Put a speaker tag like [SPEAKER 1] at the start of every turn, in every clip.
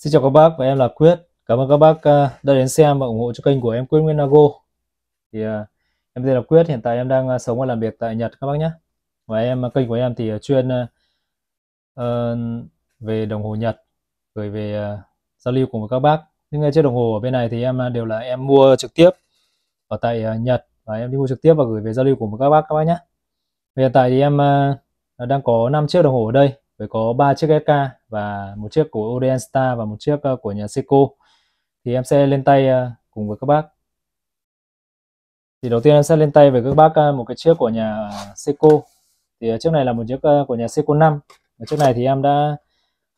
[SPEAKER 1] Xin chào các bác và em là Quyết. Cảm ơn các bác ờ, đã đến xem và ủng hộ cho kênh của em Quyết Nguyên Nago. Thì ờ, em tên là Quyết, hiện tại em đang ờ, sống và làm việc tại Nhật các bác nhé. Và em kênh của em thì chuyên uh, về đồng hồ Nhật, gửi về giao lưu cùng với các bác. Những chiếc đồng hồ ở bên này thì em đều là em mua trực tiếp ở tại Nhật và em đi mua trực tiếp và gửi về giao lưu cùng với các bác các bác nhé. Hiện tại thì em đang có 5 chiếc đồng hồ ở đây với có 3 chiếc SK và một chiếc của Odeon Star và một chiếc ờ, của nhà Seiko. Thì em sẽ lên tay ờ, cùng với các bác. Thì đầu tiên em sẽ lên tay với các bác ờ, một cái chiếc của nhà Seiko. Thì chiếc này là một chiếc của nhà Seiko 5 và chiếc này thì em đã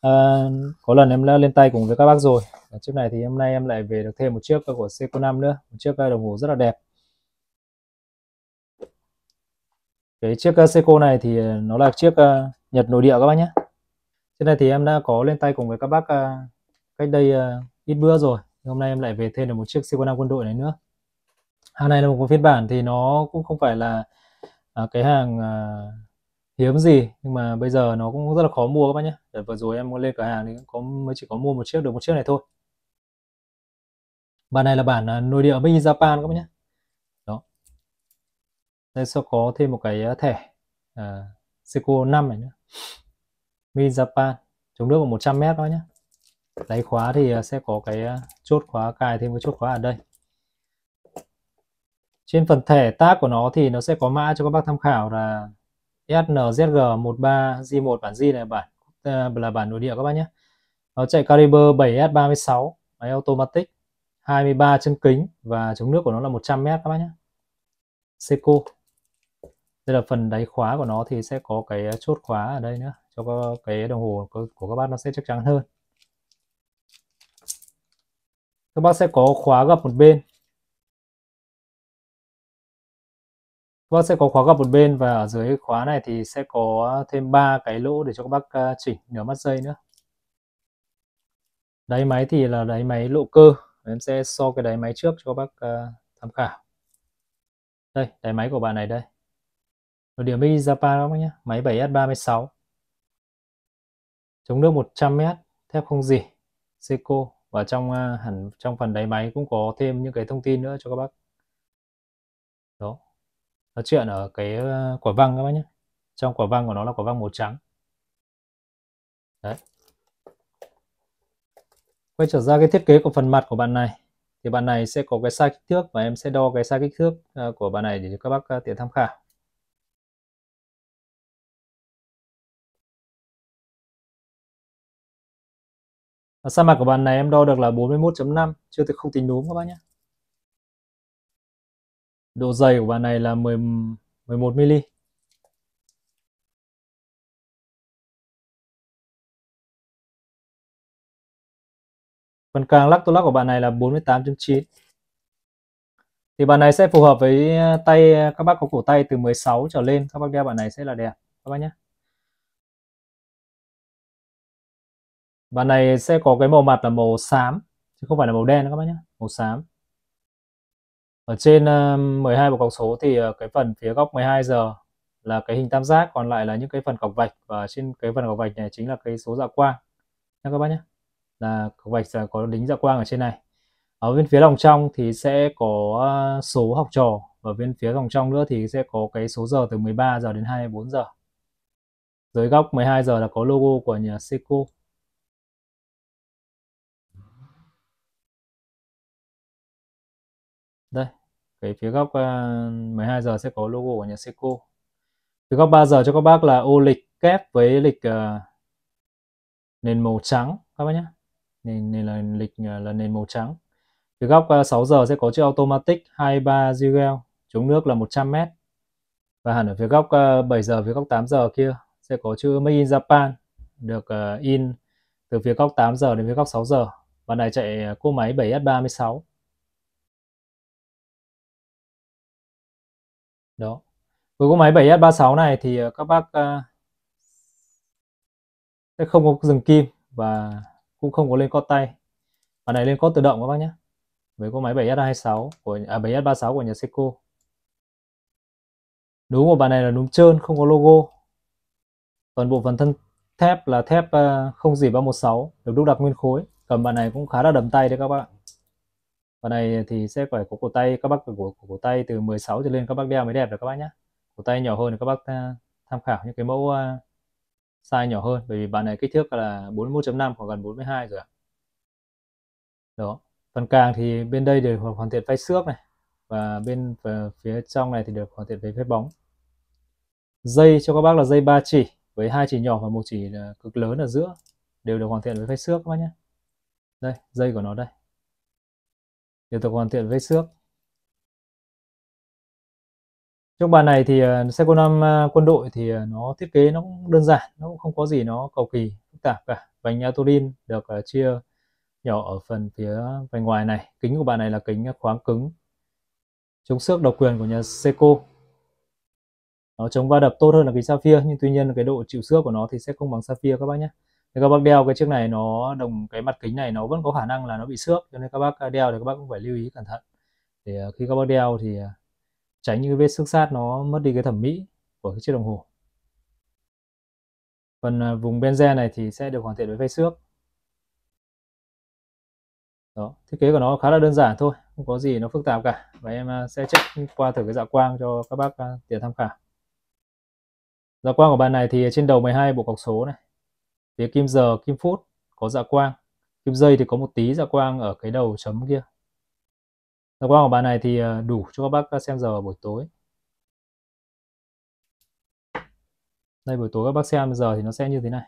[SPEAKER 1] uh, có lần em đã lên tay cùng với các bác rồi. Và chiếc này thì hôm nay em lại về được thêm một chiếc của Seiko 5 nữa. Một chiếc đồng hồ rất là đẹp. Cái chiếc Seiko này thì nó là chiếc Nhật nội địa các bác nhé. Trên này thì em đã có lên tay cùng với các bác uh, cách đây uh, ít bữa rồi. Hôm nay em lại về thêm được một chiếc siêu quân đội này nữa. Hàng này là một phiên bản thì nó cũng không phải là uh, cái hàng uh, hiếm gì nhưng mà bây giờ nó cũng rất là khó mua các bác nhé. Để vừa rồi em lên cửa hàng thì có mới chỉ có mua một chiếc được một chiếc này thôi. Bản này là bản uh, nội địa Made in Japan các bác nhé. Đó. Đây sẽ có thêm một cái thẻ uh, Seiko 5 này nữa. Mi Japan chống nước vào 100 mét đó nhé đáy khóa thì à, sẽ có cái à, chốt khóa, cài thêm cái chốt khóa ở đây. Trên phần thẻ tác của nó thì nó sẽ có mã cho các bác tham khảo là SNZG13G1 bản G này, bản à, là bản nội địa các bác nhé. Nó chạy caliber 7S36 máy automatic 23 chân kính và chống nước của nó là 100 mét các bác nhé. Seiko đây là phần đáy khóa của nó thì sẽ có cái à, chốt khóa ở đây nữa, cho cái đồng hồ của các bác nó sẽ chắc chắn hơn. Các bác sẽ có khóa gập một bên. Các bác sẽ có khóa gập một bên và ở dưới khóa này thì sẽ có thêm ba cái lỗ để cho các bác à, chỉnh nửa mắt dây nữa. Đáy máy thì là đáy máy lộ cơ. Em sẽ so cái đáy máy trước cho các bác à, tham khảo. Đây, đáy máy của bạn này đây ở điểm Made Japan các bác nhé máy 7S36 chống nước 100m thép không gì Seiko. Và trong uh, hẳn trong phần đáy máy cũng có thêm những cái thông tin nữa cho các bác. Đó. Nó chuyện ở cái uh, quả văng các bác nhé trong quả văng của nó là quả văng màu trắng. Đấy. Quay trở ra cái thiết kế của phần mặt của bạn này. Thì bạn này sẽ có cái size kích thước và em sẽ đo cái size kích thước à, của bạn này để cho các bác tiện tham khảo. Và sa mạc của bạn này em đo được là 41.5 chưa thì không tính núm các bác nhé. Độ dày của bạn này là 10, 11 mm phần càng lắc tôi lắc của bạn này là 48.9 thì bạn này sẽ phù hợp với ờ, tay ờ, các bác có cổ tay từ 16 trở lên. Các bác đeo bạn này sẽ là đẹp. Các bác nhé. Bản này sẽ có cái màu mặt là màu xám chứ không phải là màu đen các bác nhé, màu xám. Ở trên ờ, 12 bộ cọc số thì ờ, cái phần phía góc 12 giờ là cái hình tam giác, còn lại là những cái phần cọc vạch và trên cái phần cọc vạch này chính là cái số dạ quang. Nha các bác nhé. Là cọc vạch sẽ có đính dạ quang ở trên này. Ở bên phía lòng trong thì sẽ có ờ, số học trò và bên phía lòng trong nữa thì sẽ có cái số giờ từ 13 giờ đến 24 giờ. Dưới góc 12 giờ là có logo của nhà Seiko. Đây cái phía góc ờ, uh, 12 giờ sẽ có logo của nhà Seiko. Phía góc 3 giờ cho các bác là ô lịch kép với lịch uh, nền màu trắng các bác nhé. Nền, nền là lịch uh, là nền màu trắng. Phía góc uh, 6 giờ sẽ có chiếc automatic 23 GL chống nước là 100m và hẳn ở phía góc uh, 7 giờ phía góc 8 giờ kia sẽ có chữ Made in Japan được uh, in từ phía góc 8 giờ đến phía góc 6 giờ. Và này chạy cỗ máy 7S36 đó. Với cỗ máy 7S36 này thì ờ, các bác uh, sẽ không có dừng kim và cũng không có lên cót tay. Và này lên cót tự động các bác nhé. Với cỗ máy 7S26 của à, 7S36 của nhà Seiko. Núm của bàn này là núm trơn không có logo. Toàn bộ phần thân thép là thép uh, không gì 316 được đúc đặc nguyên khối. Cầm bạn này cũng khá là đầm tay đấy các bác và này thì sẽ phải có cổ tay các bác của cổ, cổ tay từ 16 trở lên các bác đeo mới đẹp được các bác nhé cổ tay nhỏ hơn thì các bác à, tham khảo những cái mẫu à, size nhỏ hơn. Bởi vì bạn này kích thước là 41.5 hoặc gần 42 rồi ạ. Đó. Phần càng thì bên đây đều hoàn thiện phay xước này. Và bên và phía trong này thì được hoàn thiện với phép bóng. Dây cho các bác là dây ba chỉ với hai chỉ nhỏ và một chỉ cực lớn ở giữa đều được hoàn thiện với phay xước các bác nhé đây dây của nó đây. Điều tục hoàn thiện với xước. Trong bàn này thì xe cô năm quân đội thì ờ, nó thiết kế nó cũng đơn giản, nó cũng không có gì nó cầu kỳ, phức tạp cả. Vành autorin được ờ, chia nhỏ ở phần phía vành ngoài này. Kính của bạn này là kính ờ, khoáng cứng. Chống xước độc quyền của nhà Seiko. Nó chống va đập tốt hơn là kính sapphire nhưng tuy nhiên cái độ chịu xước của nó thì sẽ không bằng sapphire các bác nhé thì các bác đeo cái chiếc này nó đồng cái mặt kính này nó vẫn có khả năng là nó bị xước, cho nên các bác à, đeo thì các bác cũng phải lưu ý cẩn thận. Để à, khi các bác đeo thì à, tránh những vết xước sát nó mất đi cái thẩm mỹ của cái chiếc đồng hồ. Phần vùng benzen này thì sẽ được hoàn thiện với phay xước. Đó, thiết kế của nó khá là đơn giản thôi, không có gì nó phức tạp cả. Và em sẽ check qua thử cái dạ quang cho các bác tiền tham khảo. Dạ quang của bàn này thì trên đầu 12 bộ cọc số này phía kim giờ, kim phút có dạ quang. Kim dây thì có một tí dạ quang ở cái đầu chấm kia. Dạ quang của bài này thì ờ, đủ cho các bác xem giờ buổi tối. Đây, buổi tối các bác xem giờ thì nó sẽ như thế này.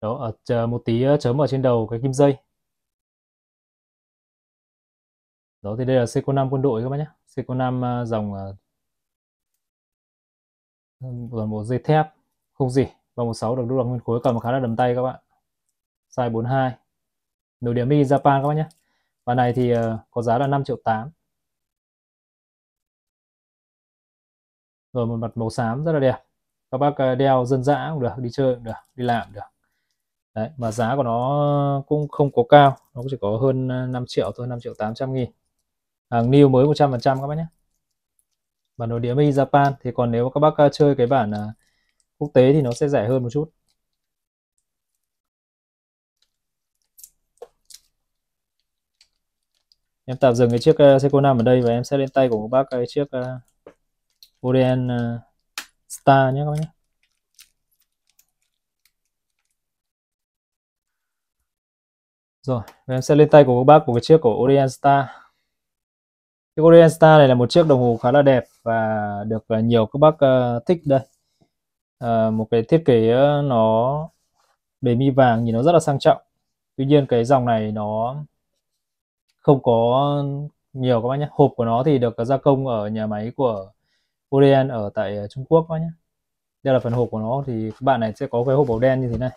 [SPEAKER 1] Đó, ở một tí ờ, chấm ở trên đầu cái kim dây đó, thì đây là Seiko 5 quân đội các bác nhé. Seiko 5 ờ, dòng toàn bộ dây thép không gì và 16 được đúc bằng nguyên khối cầm khá là đầm tay các bạn. Size 42 nồi điểm mi Japan các bạn nhé. Và này thì ờ, có giá là 5 triệu 8 rồi một mặt màu xám rất là đẹp. Các bác ờ, đeo dân dã cũng được đi chơi cũng được đi làm cũng được. Đấy mà giá của nó cũng không có cao. Nó chỉ có hơn ờ, 5 triệu thôi 5 triệu 800 nghìn. Hàng new mới 100% các bác nhé. Bản đồ đĩa mi Japan thì còn nếu các bác chơi cái bản uh, quốc tế thì nó sẽ rẻ hơn một chút. Em tạm dừng cái chiếc uh, Seiko 5 ở đây và em sẽ lên tay của một bác cái chiếc ờ, uh, Orient uh, ờ, Star nhé các bác nhé. Rồi và em sẽ lên tay của các bác của cái chiếc của Orient Star. Chiếc Orient Star này là một chiếc đồng hồ khá là đẹp và được uh, nhiều các bác uh, thích đây à, một cái thiết kế ờ, nó bề mi vàng nhìn nó rất là sang trọng. Tuy nhiên cái dòng này nó không có nhiều các bác nhé. Hộp của nó thì được gia công ở nhà máy của Orient ở tại ờ, Trung Quốc các bác nhé. Đây là phần hộp của nó thì các bạn này sẽ có cái hộp màu đen như thế này.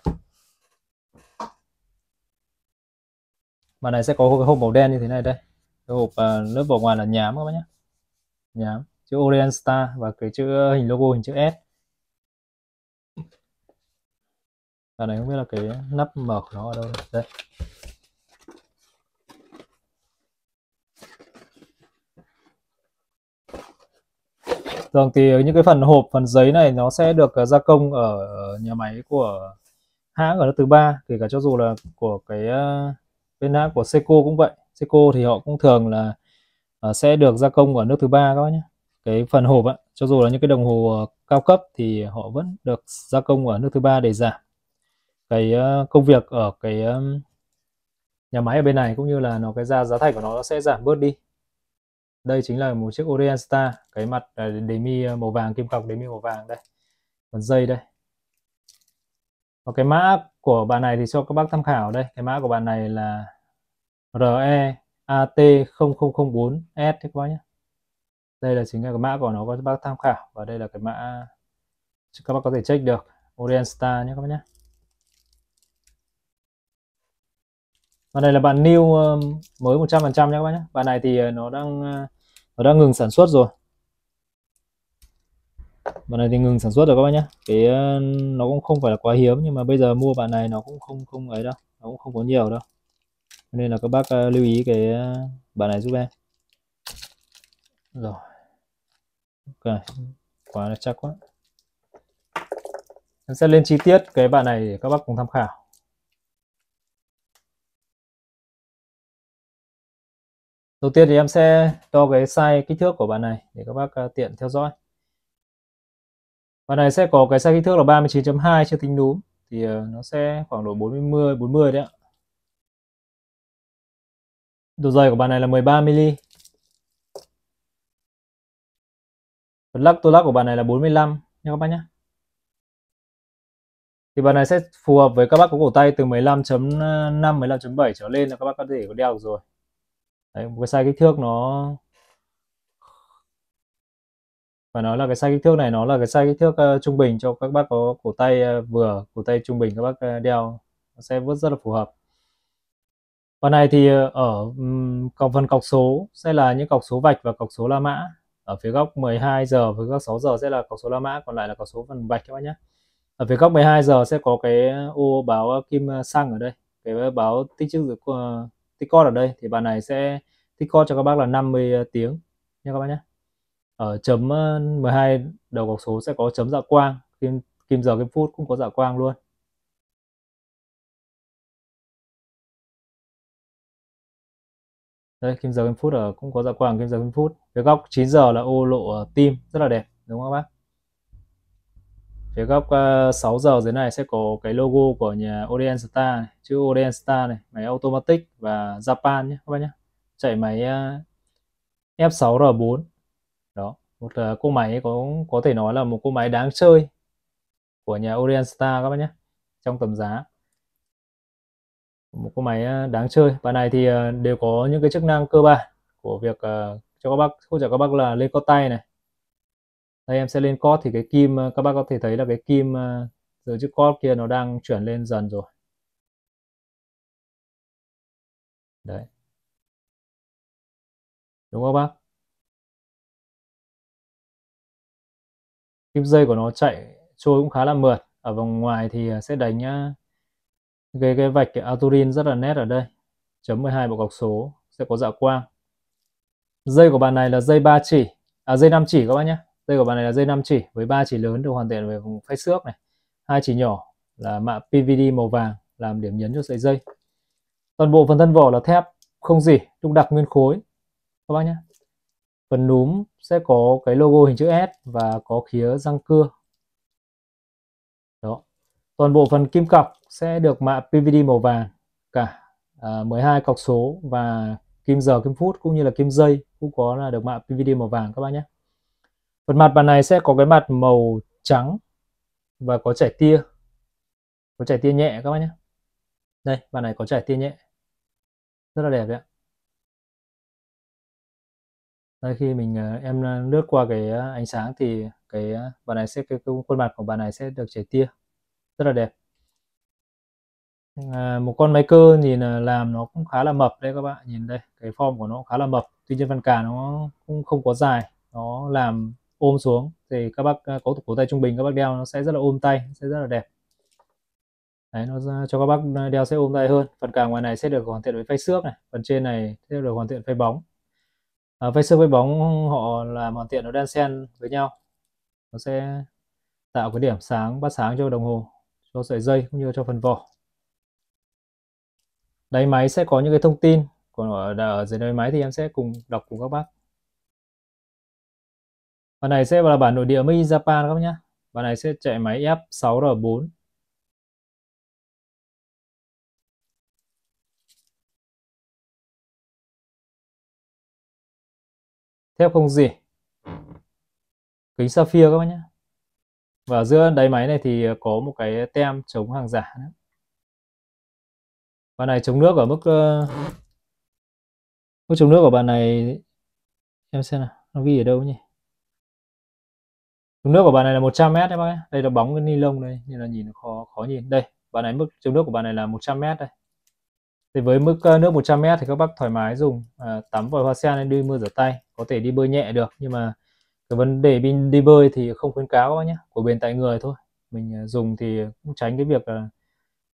[SPEAKER 1] Bạn này sẽ có cái hộp màu đen như thế này đây. Cái hộp uh, lớp vỏ ngoài là nhám các bác nhé. Nhám chữ Orient Star và cái chữ hình logo hình chữ S. và này không biết là cái nắp mở của nó ở đâu đây. Thường vâng, thì những cái phần hộp, phần giấy này nó sẽ được ờ, gia công ở nhà máy của hãng ở nước thứ ba kể cả cho dù là của cái ờ, bên hãng của Seiko cũng vậy. Seiko thì họ cũng thường là ờ, sẽ được gia công ở nước thứ ba các bác nhé. Cái phần hộp ạ cho dù là những cái đồng hồ cao cấp thì họ vẫn được gia công ở nước thứ ba để giảm cái ờ, công việc ở cái ờ, nhà máy ở bên này cũng như là nó, cái giá giá thành của nó sẽ giảm bớt đi. Đây chính là một chiếc Orient Star, cái mặt à, đề mi ờ, màu vàng, kim cọc đề mi màu vàng đây còn dây đây. Và cái mã của bạn này thì cho các bác tham khảo đây. Cái mã của bạn này là RE AT0004S các bác nhé. Đây là chính là cái mã của nó, các bác tham khảo. Và đây là cái mã, các bác có thể check được. Orient Star nhé các bác nhé. Và đây là bạn new ờ, mới 100% nhé các bác nhé. Bạn này thì ờ, nó đang ờ, nó đang ngừng sản xuất rồi. Bạn này thì ngừng sản xuất rồi các bác nhé. Cái ờ, nó cũng không phải là quá hiếm nhưng mà bây giờ mua bạn này nó cũng không không ấy đâu, nó cũng không có nhiều đâu. Nên là các bác lưu ý cái bạn này giúp em. Rồi. Ok. Quá là chắc quá. Em sẽ lên chi tiết cái bạn này để các bác cùng tham khảo. Đầu tiên thì em sẽ đo cái size kích thước của bạn này để các bác uh, tiện theo dõi. Bạn này sẽ có cái size kích thước là 39.2 chưa tính núm thì uh, nó sẽ khoảng độ 40 40 đấy ạ. Độ dày của bạn này là 13 mm Vật lắc tôi lắc của bạn này là 45 nha các bác nhé thì bạn này sẽ phù hợp với các bác có cổ tay từ 15.5 15.7 trở lên là các bác có thể có đeo được rồi. Đấy, một cái size kích thước nó phải nói là cái size kích thước này nó là cái size kích thước uh, trung bình cho các bác có cổ tay uh, vừa cổ tay trung bình các bác uh, đeo nó sẽ rất rất là phù hợp Phần này thì ở um, cọc phần cọc số sẽ là những cọc số vạch và cọc số La Mã. Ở phía góc 12 giờ với góc 6 giờ sẽ là cọc số La Mã, còn lại là cọc số phần vạch các bác nhé. Ở phía góc 12 giờ sẽ có cái ô báo kim xăng ở đây, cái báo tích chữ tích cót ở đây thì bàn này sẽ tích cót cho các bác là 50 ờ, tiếng nha các bác nhé. Ở ờ, chấm ờ, 12 đầu cọc số sẽ có chấm dạ quang, kim kim giờ kim phút cũng có dạ quang luôn. đây kim giờ kim phút ở cũng có dạ quang kim giờ kim phút cái góc 9 giờ là ô lộ tim rất là đẹp đúng không các bác phía góc ờ, uh, 6 giờ dưới này sẽ có cái logo của nhà Orient Star này, chữ Orient Star này máy automatic và Japan nhé các bác nhé. Chạy máy ờ, uh, F6R4 đó một ờ, uh, cô máy có có thể nói là một cô máy đáng chơi của nhà Orient Star các bác nhé trong tầm giá. Một cỗ máy đáng chơi. Và này thì đều có những cái chức năng cơ bản của việc uh, cho các bác hỗ trợ các bác là lên cót tay này đây, em sẽ lên cót thì cái kim ờ, các bác có thể thấy là cái kim ờ, từ dưới chữ cót kia nó đang chuyển lên dần rồi. Đấy. Đúng không bác? Kim dây của nó chạy trôi cũng khá là mượt. Ở vòng ngoài thì ờ, sẽ đánh cái cái vạch cái autorin rất là nét ở đây. Chấm 12 bộ cọc số, sẽ có dạ quang. Dây của bàn này là dây 3 chỉ à dây 5 chỉ các bác nhé dây của bạn này là dây 5 chỉ với ba chỉ lớn được hoàn thiện về vùng phay xước này. Hai chỉ nhỏ là mạ PVD màu vàng làm điểm nhấn cho sợi dây. Toàn bộ phần thân vỏ là thép không gì đúc đặc nguyên khối. Các bác nhé. Phần núm sẽ có cái logo hình chữ S và có khía răng cưa. Đó. Toàn bộ phần kim cọc sẽ được mạ PVD màu vàng cả à, 12 cọc số và kim giờ kim phút cũng như là kim dây cũng có là được mạ PVD màu vàng các bác nhé phần mặt bàn này sẽ có cái mặt màu trắng và có chảy tia. Có chảy tia nhẹ các bác nhé. Đây bàn này có chảy tia nhẹ. Rất là đẹp đấy ạ. Đây khi mình ờ, em ờ, lướt qua cái ờ, ánh sáng thì cái bàn này sẽ cái khuôn mặt của bàn này sẽ được chảy tia. Rất là đẹp. À, một con máy cơ nhìn làm nó cũng khá là mập đấy các bạn. Nhìn đây cái form của nó khá là mập. Tuy nhiên phần cà nó cũng không có dài. Nó làm ôm xuống thì các bác à, có cổ tay trung bình các bác đeo nó sẽ rất là ôm tay sẽ rất là đẹp. Đấy nó cho các bác à, đeo sẽ ôm tay hơn. Phần càng ngoài này sẽ được hoàn thiện với phay xước này phần trên này sẽ được hoàn thiện phay bóng. À, phay xước phay bóng họ làm hoàn thiện nó đan xen với nhau. Nó sẽ tạo cái điểm sáng bắt sáng cho đồng hồ cho sợi dây cũng như cho phần vỏ. Đáy máy sẽ có những cái thông tin còn ở, ở dưới đáy máy thì em sẽ cùng đọc cùng các bác. Bản này sẽ là bản nội địa Made in Japan các bác nhé Bản này sẽ chạy máy F6R4 Thép không gì. Kính sapphire các bác nhé Và giữa đáy máy này thì có một cái tem chống hàng giả nữa. Bản này chống nước ở mức uh, mức chống nước của bản này em xem nào nó ghi ở đâu nhỉ? Chống nước của bạn này là 100 mét đấy bác ấy. đây là bóng cái ni lông đây nên là nhìn khó khó nhìn. Đây bạn này mức chống nước của bạn này là 100 mét đây. Thì với mức ờ, nước 100 mét thì các bác thoải mái dùng à, tắm vòi hoa sen nên đi mưa rửa tay có thể đi bơi nhẹ được. Nhưng mà cái vấn đề đi, đi bơi thì không khuyến cáo nhé của bền tại người thôi. Mình à, dùng thì cũng tránh cái việc à,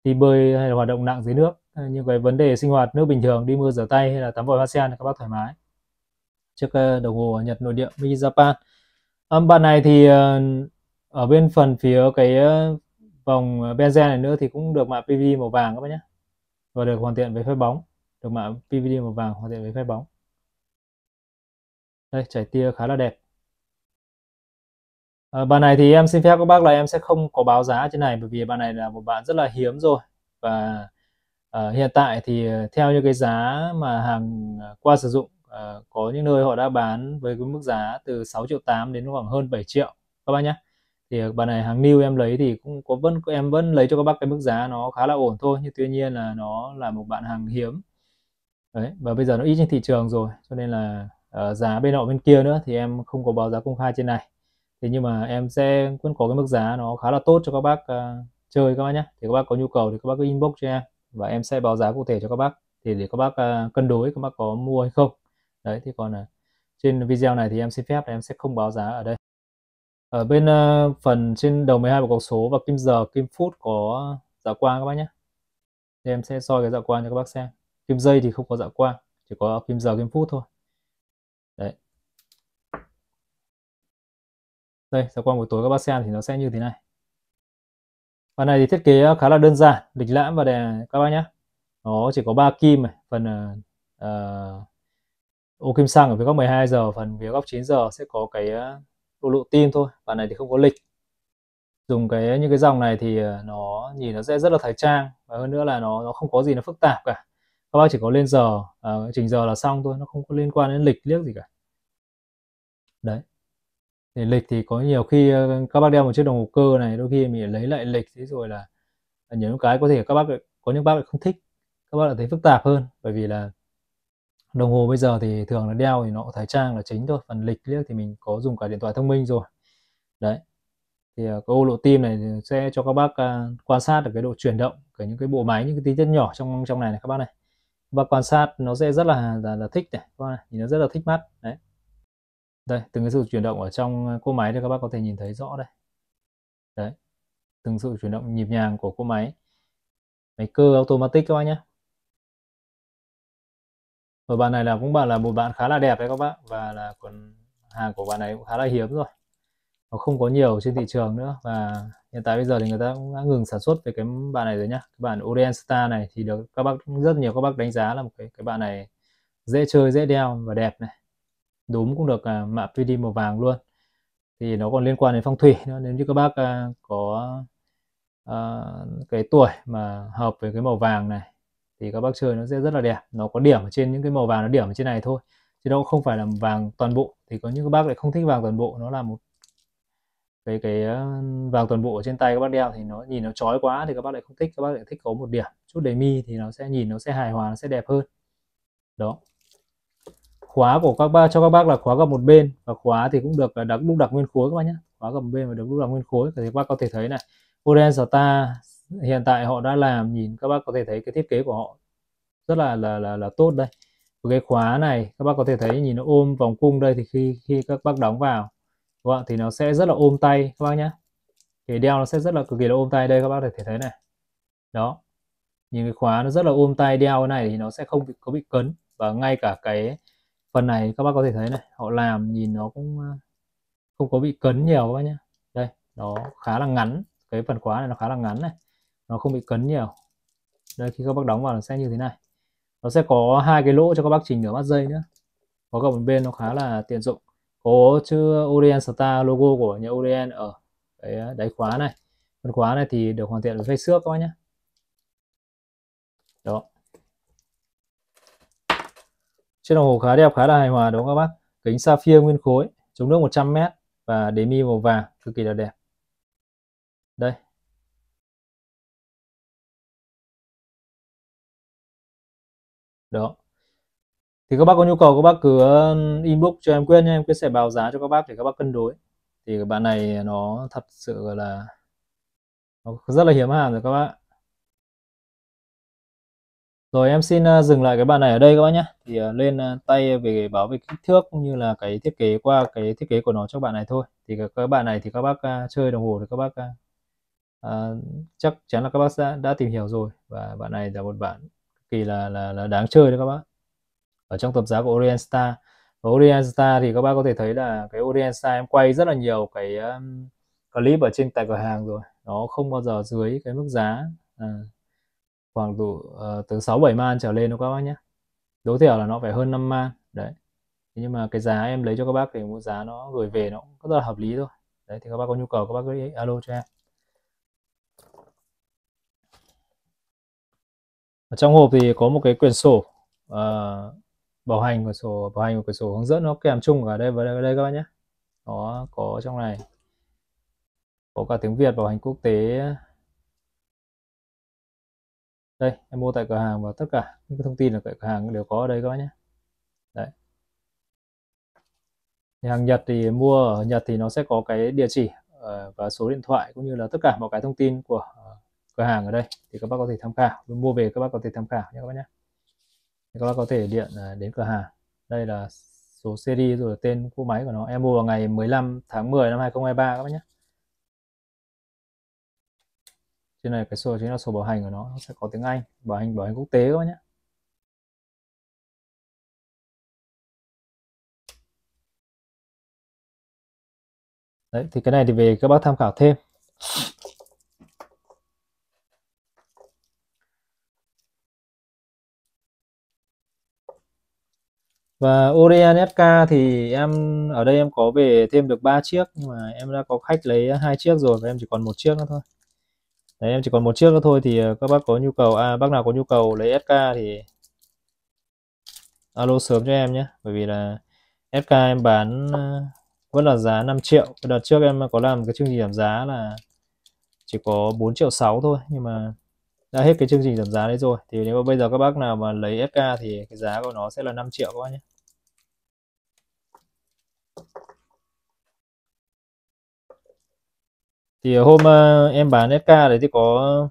[SPEAKER 1] đi bơi hay là hoạt động nặng dưới nước. Ờ, nhưng những cái vấn đề sinh hoạt nước bình thường đi mưa rửa tay hay là tắm vòi hoa sen thì các bác thoải mái. Chiếc ờ, đồng hồ Nhật nội địa Made Japan um, bạn này thì uh, ở bên phần phía cái ờ, vòng ờ, benzen này nữa thì cũng được mạ PVD màu vàng các bác nhé và được hoàn thiện với phép bóng. Được mạ PVD màu vàng hoàn thiện với phép bóng. Đây chảy tia khá là đẹp. À, bạn này thì em xin phép các bác là em sẽ không có báo giá trên này bởi vì bạn này là một bạn rất là hiếm rồi. Và uh, hiện tại thì theo như cái giá mà hàng qua sử dụng à, có những nơi họ đã bán với cái mức giá từ 6 triệu 8 đến khoảng hơn 7 triệu. Các bác nhé thì ờ, bạn này hàng new em lấy thì cũng có vẫn em vẫn lấy cho các bác cái mức giá nó khá là ổn thôi nhưng tuy nhiên là nó là một bạn hàng hiếm. Đấy và bây giờ nó ít trên thị trường rồi cho nên là uh, giá bên nọ bên kia nữa thì em không có báo giá công khai trên này. Thế nhưng mà em sẽ vẫn có cái mức giá nó khá là tốt cho các bác uh, chơi các bác nhé thì các bác có nhu cầu thì các bác cứ inbox cho em và em sẽ báo giá cụ thể cho các bác. Thì để các bác uh, cân đối các bác có mua hay không đấy thì còn uh, trên video này thì em xin phép là em sẽ không báo giá ở đây. Ở bên uh, phần trên đầu 12 của cọc số và kim giờ kim phút có dạ quang các bác nhé. Thì em sẽ soi cái dạ quang cho các bác xem. Kim dây thì không có dạ quang chỉ có kim giờ kim phút thôi. Đấy. Đây dạ quang buổi tối các bác xem thì nó sẽ như thế này. Phần này thì thiết kế khá là đơn giản lịch lãm và đèn các bác nhé. Nó chỉ có ba kim này phần uh, ô kim sang ở phía góc 12 giờ phần phía góc 9 giờ sẽ có cái độ lộ tim thôi. Bản này thì không có lịch. Dùng cái những cái dòng này thì ờ, nó nhìn nó sẽ rất là thời trang. Và hơn nữa là nó nó không có gì nó phức tạp cả. Các bác chỉ có lên giờ à, chỉnh giờ là xong thôi nó không có liên quan đến lịch liếc gì cả. Đấy. Thì lịch thì có nhiều khi các bác đeo một chiếc đồng hồ cơ này đôi khi mình lấy lại lịch thế rồi là những cái có thể các bác có những bác lại không thích. Các bác lại thấy phức tạp hơn bởi vì là đồng hồ bây giờ thì thường là đeo thì nó thời trang là chính thôi. Phần lịch liếc thì mình có dùng cả điện thoại thông minh rồi. Đấy. Thì à, cái ô lộ tim này sẽ cho các bác uh, quan sát được cái độ chuyển động của những cái bộ máy những cái tính chất nhỏ trong trong này này các bác này. Các bác quan sát nó sẽ rất là là, là thích này các bác này nhìn nó rất là thích mắt. Đấy. Đây từng cái sự chuyển động ở trong à, cỗ máy thì các bác có thể nhìn thấy rõ đây. Đấy. Từng sự chuyển động nhịp nhàng của cỗ máy. Máy cơ automatic các bác nhé và bạn này là cũng bạn là một bạn khá là đẹp đấy các bác. Và là còn hàng của bạn này cũng khá là hiếm rồi. Nó không có nhiều trên thị trường nữa. Và hiện tại bây giờ thì người ta cũng đã ngừng sản xuất về cái bạn này rồi nhá. Cái bản Orient Star này thì được các bác rất nhiều các bác đánh giá là một cái cái bạn này dễ chơi dễ đeo và đẹp này. Đúng cũng được à, mạ PD màu vàng luôn. Thì nó còn liên quan đến phong thủy nữa. Nếu như các bác à, có à, cái tuổi mà hợp với cái màu vàng này thì các bác chơi nó sẽ rất là đẹp. Nó có điểm ở trên, những cái màu vàng nó điểm ở trên này thôi, chứ nó không phải là vàng toàn bộ. Thì có những các bác lại không thích vàng toàn bộ, nó là một cái cái ờ, vàng toàn bộ ở trên tay các bác đeo thì nó nhìn nó chói quá thì các bác lại không thích. Các bác lại thích có một điểm. Chút đầy mi thì nó sẽ nhìn nó sẽ hài hòa, nó sẽ đẹp hơn. Đó. Khóa của các bác, cho các bác là khóa gặp một bên. Và khóa thì cũng được đặc đúc đặc nguyên khối các bác nhé khóa gặp một bên và được đúc đặc nguyên khối. Thì các bác có thể thấy này. Orange Star hiện tại họ đã làm nhìn các bác có thể thấy cái thiết kế của họ rất là là là, là tốt đây. Cái khóa này các bác có thể thấy nhìn nó ôm vòng cung đây thì khi khi các bác đóng vào các bạn thì nó sẽ rất là ôm tay các bác nhé thì đeo nó sẽ rất là cực kỳ là ôm tay đây các bác có thể thấy này. Đó. Nhìn cái khóa nó rất là ôm tay đeo cái này thì nó sẽ không bị, có bị cấn. Và ngay cả cái phần này các bác có thể thấy này họ làm nhìn nó cũng ờ, không có bị cấn nhiều các bác nhé đây nó khá là ngắn. Cái phần khóa này nó khá là ngắn này nó không bị cấn nhiều. Đây, khi các bác đóng vào nó sẽ như thế này. Nó sẽ có hai cái lỗ cho các bác chỉnh nửa mắt dây nữa. Có cả một bên nó khá là tiện dụng. Có chữ Orient Star logo của nhà Orient ở cái à, đáy khóa này. Phần khóa này thì được hoàn thiện với phay xước các bác nhé. Đó. Chiếc đồng hồ khá đẹp, khá là hài hòa, đúng không các bác? Kính sapphire nguyên khối chống nước 100m và đế mi màu vàng, cực kỳ là đẹp. Đây. Đó. Thì các bác có nhu cầu các bác cứ inbox cho em quyết nha em quyết sẽ báo giá cho các bác để các bác cân đối. Thì cái bạn này nó thật sự là nó rất là hiếm hàng rồi các bác rồi em xin ờ, dừng lại cái bạn này ở đây các bác nhé. Thì ờ, lên ờ, tay về báo về kích thước cũng như là cái thiết kế qua cái thiết kế của nó cho bạn này thôi. Thì các bạn này thì các bác chơi đồng hồ thì các bác uh, chắc chắn là các bác đã, đã tìm hiểu rồi. Và bạn này là một bạn kỳ là là, là đáng chơi đấy các bác. Ở trong tập giá của Orient Star. Và Orient Star thì các bác có thể thấy là cái Orient Star em quay rất là nhiều cái um, clip ở trên tại cửa hàng rồi. Nó không bao giờ dưới cái mức giá à, khoảng độ uh, từ 6 7 man trở lên đâu các bác nhé. Đối thiểu là nó phải hơn 5 man. Đấy. Nhưng mà cái giá em lấy cho các bác thì một giá nó gửi về nó cũng rất là hợp lý thôi. Đấy thì các bác có nhu cầu các bác cứ alo cho em. Ở trong hộp thì có một cái quyển sổ uh, bảo hành của sổ bảo hành của quyển sổ hướng dẫn nó kèm chung ở đây và đây, đây các bác nhé. Nó có trong này có cả tiếng Việt bảo hành quốc tế. Đây em mua tại cửa hàng và tất cả những cái thông tin ở tại cửa hàng đều có ở đây các bác nhé. Đấy. Thì hàng Nhật thì mua ở Nhật thì nó sẽ có cái địa chỉ ờ, và số điện thoại cũng như là tất cả mọi cái thông tin của ờ, cửa hàng ở đây thì các bác có thể tham khảo. Mua về các bác có thể tham khảo nhé các bác nhé. Thì các bác có thể điện à, đến cửa hàng. Đây là số series rồi tên cỗ máy của nó. Em mua vào ngày 15 tháng 10 năm 2023 các bác nhé. Trên này cái sổ chính là sổ bảo hành của nó, nó sẽ có tiếng Anh bảo hành bảo hành quốc tế các bác nhé. Đấy thì cái này thì về các bác tham khảo thêm. Và Orion SK thì em, ở đây em có về thêm được 3 chiếc, nhưng mà em đã có khách lấy hai chiếc rồi và em chỉ còn một chiếc nữa thôi. Đấy, em chỉ còn một chiếc nữa thôi thì ờ, các bác có nhu cầu à bác nào có nhu cầu lấy SK thì alo sớm cho em nhé. Bởi vì là SK em bán ờ, vẫn là giá 5 triệu. Cái đợt trước em có làm cái chương trình giảm giá là chỉ có 4 triệu 6 thôi, nhưng mà đã hết cái chương trình giảm giá đấy rồi. Thì nếu mà bây giờ các bác nào mà lấy SK thì cái giá của nó sẽ là 5 triệu các bác nhé thì ờ, hôm uh, em bán SK đấy thì có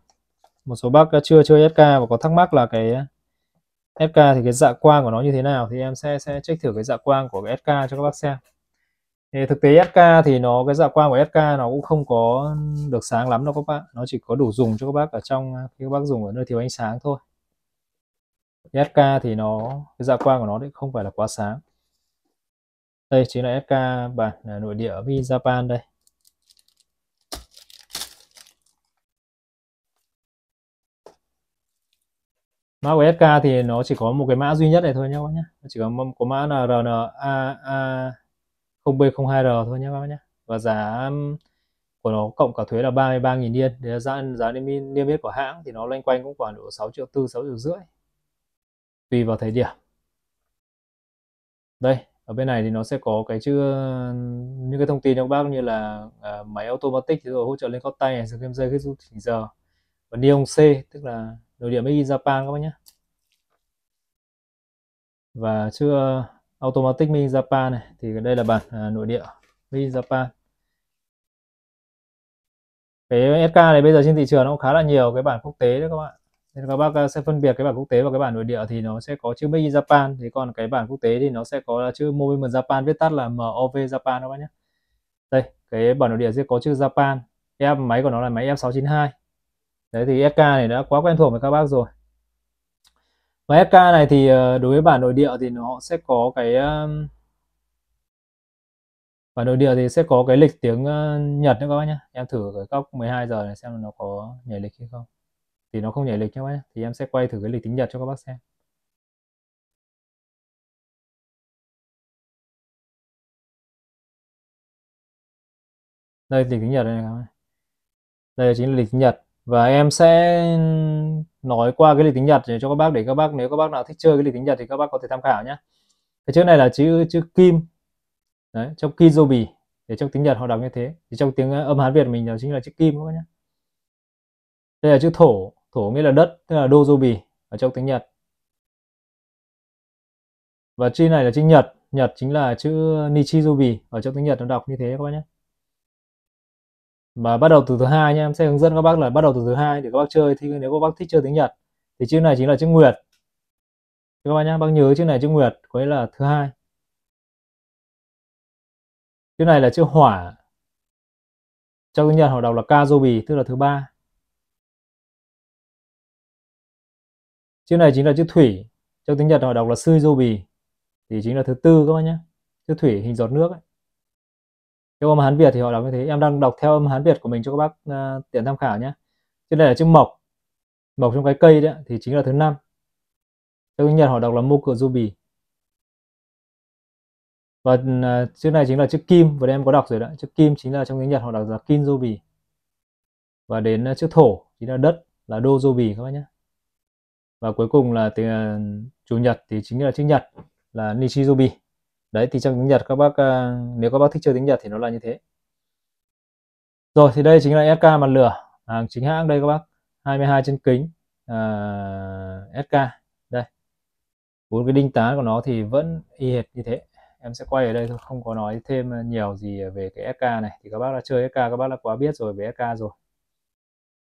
[SPEAKER 1] một số bác ờ, chưa chơi SK và có thắc mắc là cái SK thì cái dạ quang của nó như thế nào? Thì em sẽ sẽ check thử cái dạ quang của cái SK cho các bác xem. Thì thực tế SK thì nó cái dạ quang của SK nó cũng không có được sáng lắm đâu các bạn nó chỉ có đủ dùng cho các bác ở trong khi các bác dùng ở nơi thiếu ánh sáng thôi. SK thì nó cái dạ quang của nó thì không phải là quá sáng đây chính là SK bản à, nội địa ở Japan đây. Mã của SK thì nó chỉ có một cái mã duy nhất này thôi nhé các bác nhé. Chỉ có một, có mã là RNA 0B02R thôi nhé các bác nhé. Và giá của nó cộng cả thuế là 33.000 yên. Để giá giá niêm yết của hãng thì nó loanh quanh cũng khoảng độ 6 triệu tư 6 triệu rưỡi tùy vào thời điểm. Đây ở bên này thì nó sẽ có cái chữ những cái thông tin cho các bác như là uh, máy automatic rồi hỗ trợ lên cót tay này sự kim dây cái rút chỉnh giờ. Và Neon C tức là nội địa Made in Japan các bác nhé. Và chữ ờ, Automatic Made in Japan này thì đây là bản uh, nội địa Made in Japan. Cái SK này bây giờ trên thị trường nó cũng khá là nhiều cái bản quốc tế đấy các bạn nên các bác ờ, sẽ phân biệt cái bản quốc tế và cái bản nội địa thì nó sẽ có chữ Made in Japan. Thì còn cái bản quốc tế thì nó sẽ có chữ Movement Japan, viết tắt là MOV Japan các bác nhé. Đây, cái bản nội địa sẽ có chữ Japan. Em máy của nó là máy F692 đấy, thì SK này đã quá quen thuộc với các bác rồi. Và SK này thì ờ, đối với bản nội địa thì nó sẽ có cái ờ, bản nội địa thì sẽ có cái lịch tiếng Nhật nữa các bác nhé. Em thử cái góc 12 giờ này xem nó có nhảy lịch hay không thì nó không nhảy lịch các bác nhé thì em sẽ quay thử cái lịch tính Nhật cho các bác xem. Đây, lịch tính Nhật đây này các bác đây chính là lịch tính Nhật. Và em sẽ nói qua cái lịch tính Nhật để cho các bác, để các bác, nếu các bác nào thích chơi cái lịch tính Nhật thì các bác có thể tham khảo nhé cái chữ này là chữ chữ kim. Đấy, trong kizobi, để trong tiếng Nhật họ đọc như thế. Thì trong tiếng ờ, âm Hán Việt mình là chính là chữ kim các bác nhé đây là chữ thổ thổ nghĩa là đất, tức là dozobi ở trong tiếng Nhật. Và chi này là chữ Nhật. Nhật chính là chữ nichizubi ở trong tiếng Nhật, nó đọc như thế các bác nhé. Mà bắt đầu từ thứ hai nha em sẽ hướng dẫn các bác là bắt đầu từ thứ hai để các bác chơi. Thì nếu các bác thích chơi tiếng Nhật, thì chữ này chính là chữ Nguyệt. Các bác nhá bác nhớ chữ này chữ Nguyệt, có nghĩa là thứ hai. Chữ này là chữ hỏa. Trong tiếng Nhật họ đọc là Kazobi, tức là thứ ba. Chữ này chính là chữ thủy. Trong tiếng Nhật họ đọc là Suizobi thì chính là thứ tư các bác nhé. Chữ thủy hình giọt nước ấy. Theo âm Hán Việt thì họ đọc như thế. Em đang đọc theo âm Hán Việt của mình cho các bác uh, tiện tham khảo nhé. Chữ này là chữ mộc. Mộc trong cái cây đấy thì chính là thứ năm. Trong tiếng Nhật họ đọc là Mokuzubi và uh, chữ này chính là chữ kim. Vừa em có đọc rồi đấy chữ kim chính là trong tiếng Nhật họ đọc là kinzobi và đến uh, chữ thổ chính là đất là dozobi các bác nhé và cuối cùng là tiếng ờ, chủ nhật thì chính là chữ nhật là nichizobi đấy thì trong tiếng Nhật các bác ờ, nếu các bác thích chơi tiếng Nhật thì nó là như thế. Rồi thì đây chính là SK mặt lửa. Hàng chính hãng đây các bác. 22 chân kính. Ờ, uh, SK đây. Bốn cái đinh tán của nó thì vẫn y hệt như thế. Em sẽ quay ở đây thôi không có nói thêm nhiều gì về cái SK này. Thì các bác đã chơi SK các bác đã quá biết rồi về SK rồi.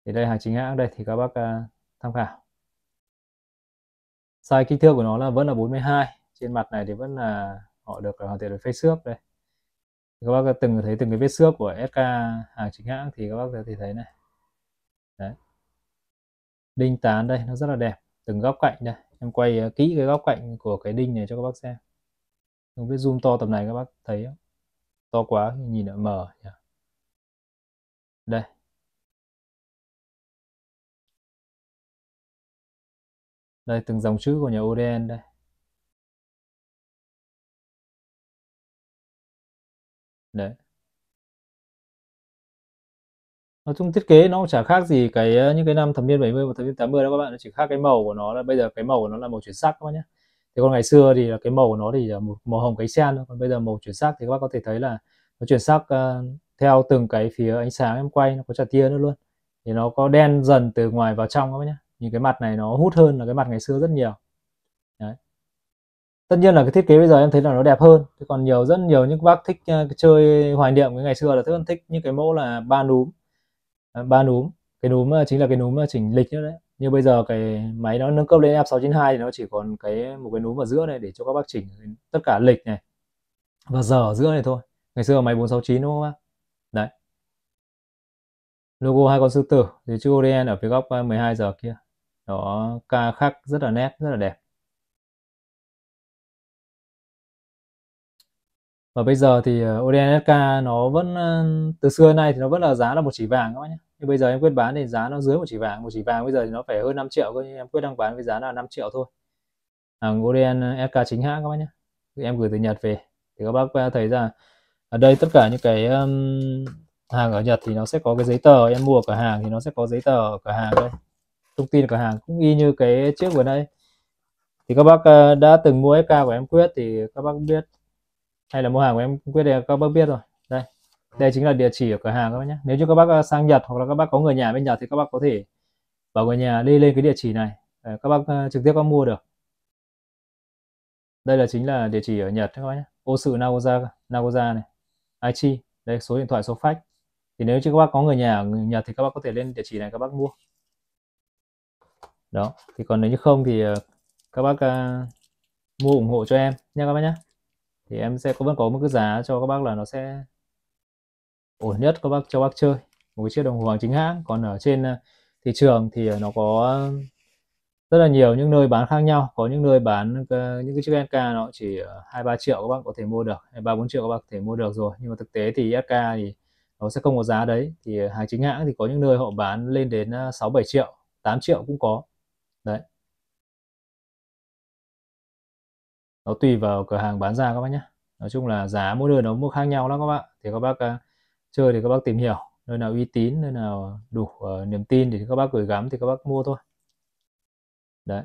[SPEAKER 1] Thì đây hàng chính hãng đây thì các bác uh, tham khảo size kích thước của nó là vẫn là 42 trên mặt này thì vẫn là họ được hoàn thiện được face xước đây. Các bác từng thấy từng cái vết xước của SK hàng chính hãng thì các bác có thể thấy này. Đấy. Đinh tán đây, nó rất là đẹp. Từng góc cạnh đây. Em quay ờ, kỹ cái góc cạnh của cái đinh này cho các bác xem. Không biết zoom to tầm này các bác thấy không? To quá, nhìn lại mờ nhỉ. Đây. Đây từng dòng chữ của nhà ODN đây. Đấy. Nói chung thiết kế nó cũng chả khác gì cái ờ, những cái năm thập niên 70 và thập niên 80 đó các bạn nó chỉ khác cái màu của nó là bây giờ cái màu của nó là màu chuyển sắc các bạn nhé thì còn ngày xưa thì là cái màu của nó thì là một màu hồng cánh sen thôi còn bây giờ màu chuyển sắc thì các bạn có thể thấy là nó chuyển sắc uh, theo từng cái phía ánh sáng em quay nó có trả tia nữa luôn. Thì nó có đen dần từ ngoài vào trong các bạn nhé nhìn cái mặt này nó hút hơn là cái mặt ngày xưa rất nhiều. Đấy. Tất nhiên là cái thiết kế bây giờ em thấy là nó đẹp hơn. Thế còn nhiều rất nhiều những bác thích uh, chơi hoài niệm cái ngày xưa là rất thích những cái mẫu là ba núm. Ờ, ba núm. Cái núm ờ, chính là cái núm chỉnh lịch nữa đấy. Như bây giờ cái máy nó nâng cấp lên F692 thì nó chỉ còn cái một cái núm ở giữa này để cho các bác chỉnh tất cả lịch này. Và giờ ở giữa này thôi. Ngày xưa máy 469 đúng không bác? Đấy. Logo hai con sư tử thì chữ Orient ở phía góc 12 giờ kia đó ca khắc rất là nét rất là đẹp. Và bây giờ thì ờ, ODNSK nó vẫn ờ, từ xưa nay thì nó vẫn là giá là một chỉ vàng các bác nhé. Nhưng bây giờ em quyết bán thì giá nó dưới một chỉ vàng. Một chỉ vàng bây giờ thì nó phải hơn 5 triệu thôi em quyết đang bán với giá là 5 triệu thôi. Hàng ODNSK chính hãng các bác nhé. Em gửi từ Nhật về thì các bác ờ, thấy ra ở đây tất cả những cái um, hàng ở Nhật thì nó sẽ có cái giấy tờ. Em mua ở cửa hàng thì nó sẽ có giấy tờ ở cửa hàng đây thông tin cửa hàng cũng y như cái trước vừa đây thì các bác đã từng mua FK của em quyết thì các bác biết hay là mua hàng của em quyết thì các bác biết rồi đây đây chính là địa chỉ ở cửa hàng các bác nhé nếu như các bác sang Nhật hoặc là các bác có người nhà bên Nhật thì các bác có thể bảo người nhà đi lên cái địa chỉ này các bác trực tiếp các mua được đây là chính là địa chỉ ở Nhật các bác nhé ô sự Nagoya Nagoya này Aichi đây số điện thoại số fax thì nếu như các bác có người nhà ở Nhật thì các bác có thể lên địa chỉ này các bác mua đó thì còn nếu như không thì ờ, các bác uh, mua ủng hộ cho em nha các bác nhé thì em sẽ có vẫn có một cái giá cho các bác là nó sẽ ổn nhất các bác cho bác chơi. Một cái chiếc đồng hồ hàng chính hãng. Còn ở trên ờ, thị trường thì nó có rất là nhiều những nơi bán khác nhau. Có những nơi bán những cái chiếc SK nó chỉ hai ba triệu các bác có thể mua được hay ba bốn triệu các bác có thể mua được rồi. Nhưng mà thực tế thì SK thì nó sẽ không có giá đấy. Thì hàng chính hãng thì có những nơi họ bán lên đến sáu bảy triệu 8 triệu cũng có. Nó tùy vào cửa hàng bán ra các bác nhé. Nói chung là giá mỗi nơi nó mua khác nhau lắm các bạn thì các bác uh, chơi thì các bác tìm hiểu. Nơi nào uy tín nơi nào đủ uh, niềm tin thì các bác gửi gắm thì các bác mua thôi. Đấy.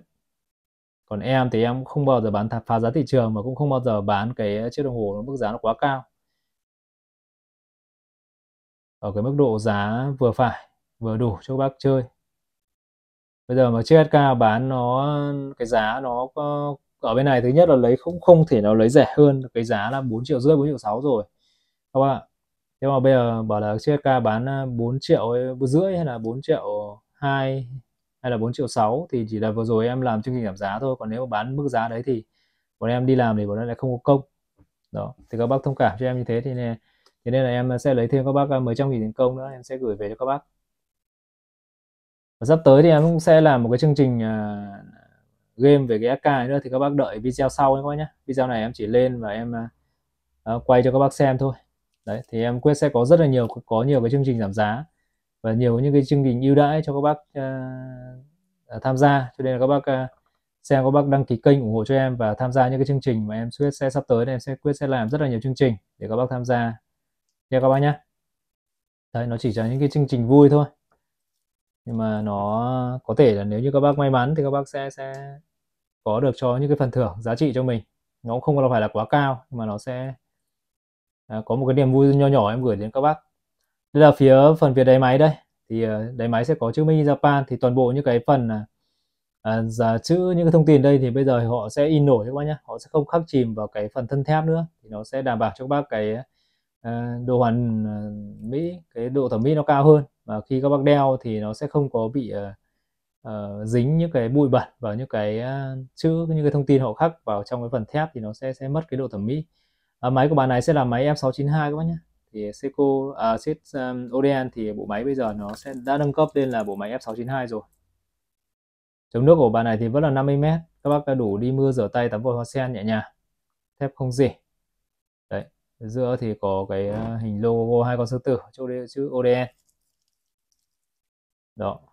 [SPEAKER 1] Còn em thì em không bao giờ bán phá giá thị trường mà cũng không bao giờ bán cái chiếc đồng hồ nó mức giá nó quá cao. Ở cái mức độ giá vừa phải vừa đủ cho các bác chơi. Bây giờ mà chiếc SK bán nó cái giá nó có ở bên này thứ nhất là lấy không không thể nào lấy rẻ hơn cái giá là 4 triệu rưỡi 4 triệu 6 rồi. Các bạn Thế mà bây giờ bảo là chiếc bán à, 4 triệu rưỡi hay là 4 triệu 2 hay là 4 triệu 6 thì chỉ là vừa rồi em làm chương trình giảm giá thôi. Còn nếu mà bán mức giá đấy thì bọn em đi làm thì bọn em lại không có công. Đó thì các bác thông cảm cho em như thế thì nè. Thế nên là em sẽ lấy thêm các bác à, mấy trăm nghìn tiền công nữa em sẽ gửi về cho các bác. Và sắp tới thì em cũng sẽ làm một cái chương trình uh, game về cái SK này nữa thì các bác đợi video sau nhé các bác nhé video này em chỉ lên và em uh, quay cho các bác xem thôi. Đấy thì em quyết sẽ có rất là nhiều có nhiều cái chương trình giảm giá và nhiều những cái chương trình ưu đãi cho các bác uh, tham gia. Cho nên là các bác uh, xem các bác đăng ký kênh ủng hộ cho em và tham gia những cái chương trình mà em quyết sẽ sắp tới em sẽ quyết sẽ làm rất là nhiều chương trình để các bác tham gia nha các bác nhé đấy nó chỉ là những cái chương trình vui thôi. Nhưng mà nó có thể là nếu như các bác may mắn thì các bác sẽ sẽ có được cho những cái phần thưởng giá trị cho mình. Nó cũng không phải là quá cao nhưng mà nó sẽ à, có một cái niềm vui nho nhỏ em gửi đến các bác. Đây là phía phần phía đáy máy đây thì à, đáy máy sẽ có chữ Made in Japan. Thì toàn bộ những cái phần à, à giả chữ những cái thông tin đây thì bây giờ họ sẽ in nổi các bác nhé họ sẽ không khắc chìm vào cái phần thân thép nữa. Thì nó sẽ đảm bảo cho các bác cái uh, độ hoàn mỹ cái độ thẩm mỹ nó cao hơn. Và khi các bác đeo thì nó sẽ không có bị uh, uh, dính những cái bụi bẩn và những cái uh, chữ những cái thông tin họ khắc vào trong cái phần thép thì nó sẽ sẽ mất cái độ thẩm mỹ. Uh, máy của bạn này sẽ là máy F692 các bác nhé. Thì Seiko uh, Seat um, Odeon thì bộ máy bây giờ nó sẽ đã nâng cấp lên là bộ máy F692 rồi. Chống nước của bạn này thì vẫn là 50m các bác đã đủ đi mưa rửa tay tắm vòi hoa sen nhẹ nhàng. Thép không gì đấy giữa thì có cái hình logo hai con sư tử chỗ chữ ODN đó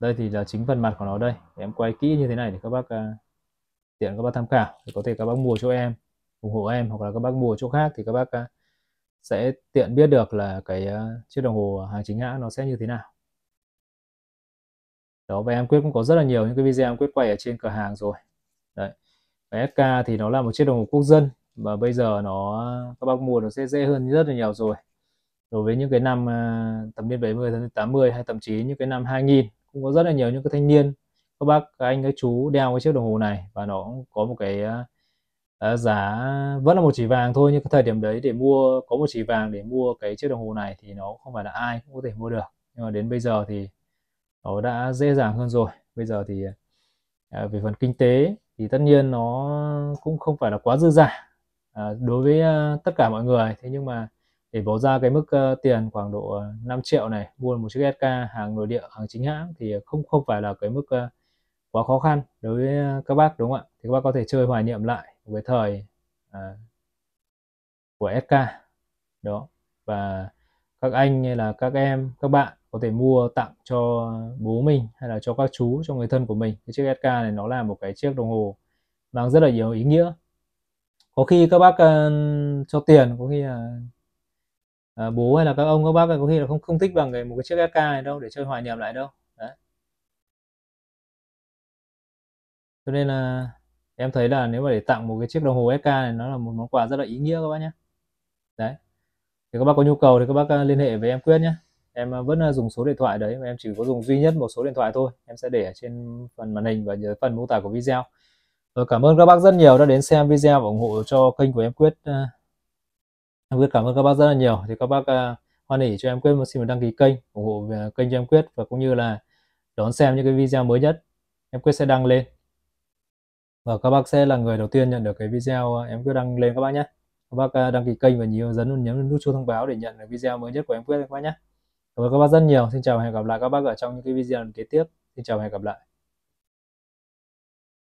[SPEAKER 1] đây thì là chính phần mặt của nó đây. Để em quay kỹ như thế này để các bác uh, tiện các bác tham khảo. Thì có thể các bác mua cho em ủng hộ em hoặc là các bác mua chỗ khác thì các bác uh, sẽ tiện biết được là cái uh, chiếc đồng hồ hàng chính hãng nó sẽ như thế nào. Đó và em quyết cũng có rất là nhiều những cái video em quyết quay ở trên cửa hàng rồi. Đấy và SK thì nó là một chiếc đồng hồ quốc dân và bây giờ nó các bác mua nó sẽ dễ hơn rất là nhiều rồi. Đối với những cái năm uh, tầm niên 70 tầm 80 hay thậm chí những cái năm 2000 cũng có rất là nhiều những cái thanh niên. Các bác các anh các chú đeo cái chiếc đồng hồ này và nó cũng có một cái uh, giá vẫn là một chỉ vàng thôi nhưng cái thời điểm đấy để mua có một chỉ vàng để mua cái chiếc đồng hồ này thì nó không phải là ai cũng có thể mua được. Nhưng mà đến bây giờ thì nó đã dễ dàng hơn rồi. Bây giờ thì uh, về phần kinh tế thì tất nhiên nó cũng không phải là quá dư giả uh, đối với uh, tất cả mọi người. Thế nhưng mà để bỏ ra cái mức uh, tiền khoảng độ ờ, 5 triệu này mua một chiếc SK hàng nội địa hàng chính hãng thì không không phải là cái mức uh, quá khó khăn đối với các bác đúng không ạ? Thì các bác có thể chơi hoài niệm lại với thời uh, của SK đó. Và các anh hay là các em các bạn có thể mua tặng cho bố mình hay là cho các chú cho người thân của mình. Cái chiếc SK này nó là một cái chiếc đồng hồ mang rất là nhiều ý nghĩa. Có khi các bác uh, cho tiền có khi là uh, À, bố hay là các ông, các bác có khi là không không thích bằng cái, một cái chiếc SK này đâu, để chơi hòa nhập lại đâu. Đấy. Cho nên là em thấy là nếu mà để tặng một cái chiếc đồng hồ SK này, nó là một món quà rất là ý nghĩa các bác nhé. Đấy. Thì các bác có nhu cầu thì các bác à, liên hệ với em Quyết nhé. Em à, vẫn dùng số điện thoại đấy, mà em chỉ có dùng duy nhất một số điện thoại thôi. Em sẽ để ở trên phần màn hình và dưới phần mô tả của video. Rồi cảm ơn các bác rất nhiều đã đến xem video và ủng hộ cho kênh của em Quyết em Quyết cảm ơn các bác rất là nhiều thì các bác à, hoan hỉ cho em Quyết một xin một đăng ký kênh, ủng hộ về kênh cho em Quyết và cũng như là đón xem những cái video mới nhất em Quyết sẽ đăng lên và các bác sẽ là người đầu tiên nhận được cái video à, em Quyết đăng lên các bác nhé các bác đăng ký kênh và nhiều nhấn nhấn nút chuông thông báo để nhận được video mới nhất của em Quyết các bác nhé Cảm ơn các bác rất nhiều. Xin chào và hẹn gặp lại các bác ở trong những cái video kế tiếp. Xin chào và hẹn gặp lại.